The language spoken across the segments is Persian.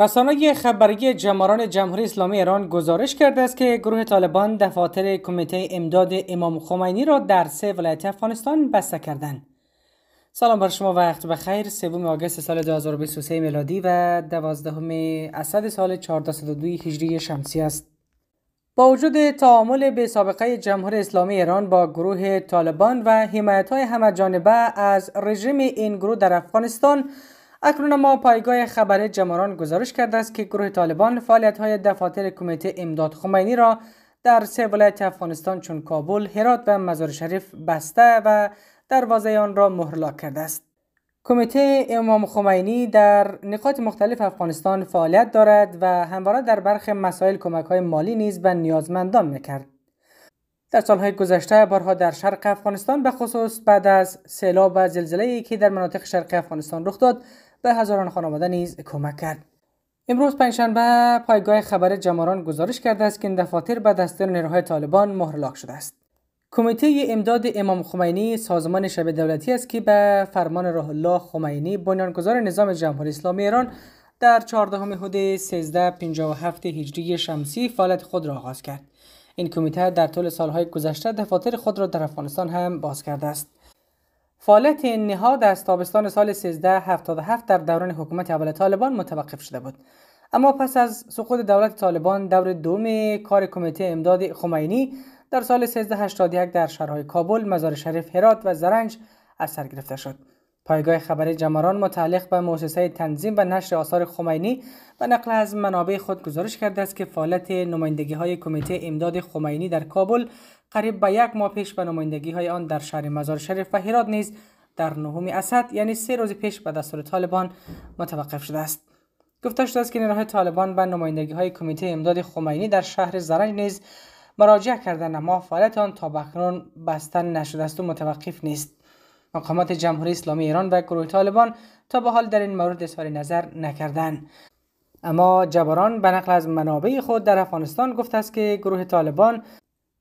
رسانه خبری جماران جمهوری اسلامی ایران گزارش کرده است که گروه طالبان دفاتر کمیته امداد امام خمینی را در سه ولایت افغانستان بسته کردند. سلام بر شما وقت بخیر سوم آگست سال 2023 میلادی و دوازدهم اسد سال 1402 هجری شمسی است. با وجود تعامل به سابقه جمهوری اسلامی ایران با گروه طالبان و حمایت های همه جانبه از رژیم این گروه در افغانستان اکنون ما پایگاه خبر جماران گزارش کرده است که گروه طالبان فعالیت های دفاتر کمیته امداد خمینی را در سه ولایت افغانستان چون کابل، هرات و مزار شریف بسته و دروازه آن را مهرلاک کرده است. کمیته امام خمینی در نقاط مختلف افغانستان فعالیت دارد و همواره در برخی مسائل کمک های مالی نیز به نیازمندان می‌کرد. در سالهای گذشته بارها در شرق افغانستان به خصوص بعد از سیلاب و زلزله که در مناطق شرق افغانستان رخ داد به هزاران خانواده نیز کمک کرد. امروز پنجشنبه پایگاه خبر جماران گزارش کرده است که این دفاتر به دستور نیروهای طالبان مهرلاک شده است. کمیته امداد امام خمینی سازمان شبه دولتی است که به فرمان راه الله خمینی بنیانگذار نظام جمهوری اسلامی ایران در 14 حدود 1357 هجری شمسی فعالیت خود را آغاز کرد. این کمیته در طول سالهای گذشته دفاتر خود را در افغانستان هم باز کرده است. فعالیت این نهاد از تابستان سال 1377 در دوران حکومت اول طالبان متوقف شده بود اما پس از سقوط دولت طالبان دور دوم کار کمیته امداد خمینی در سال 1381 در شهرهای کابل، مزار شریف، هرات و زرنج از سر گرفته شد. پایگاه خبری جماران متعلق به مؤسسه تنظیم و نشر آثار خمینی و نقل از منابع خود گزارش کرده است که فعالیت نمایندگی های کمیته امداد خمینی در کابل قریب به یک ماه پیش به نمایندگی های آن در شهر مزار شریف و هرات نیز در نهم اسد یعنی سه روز پیش به دستور طالبان متوقف شده است. گفته شده است که نیروهای طالبان به نمایندگی های کمیته امداد خمینی در شهر زرنج نیز مراجعه کردن اما فعالیت آن تا بکنون بستن نشده است و متوقف نیست. مقامات جمهوری اسلامی ایران و گروه طالبان تا به حال در این مورد اظهار نظر نکردند. اما جبران به نقل از منابع خود در افغانستان گفته است که گروه طالبان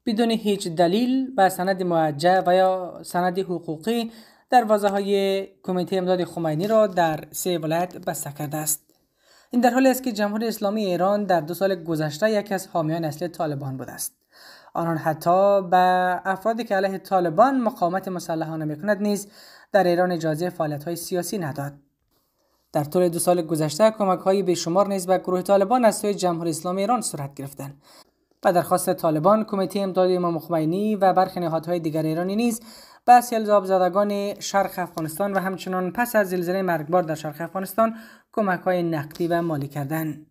بدون هیچ دلیل و سند موجه و یا سند حقوقی دروازه های کمیته امداد خمینی را در سه ولایت بسته کرده است. این در حالی است که جمهوری اسلامی ایران در دو سال گذشته یکی از حامیان اصلی طالبان بوده است. آنان حتی به افرادی که علیه طالبان مقاومت مسلحانه می‌کند نیز در ایران اجازه فعالیت های سیاسی نداد. در طول دو سال گذشته کمک های بیشمار نیز به گروه طالبان از سوی جمهوری اسلامی ایران صورت گرفتند. و درخواست طالبان کمیته امداد امام خمینی و برخی نهادهای دیگر ایرانی نیز به سیلزاب زدگان شرق افغانستان و همچنان پس از زلزله مرگبار در شرق افغانستان کمک های نقدی و مالی کردند.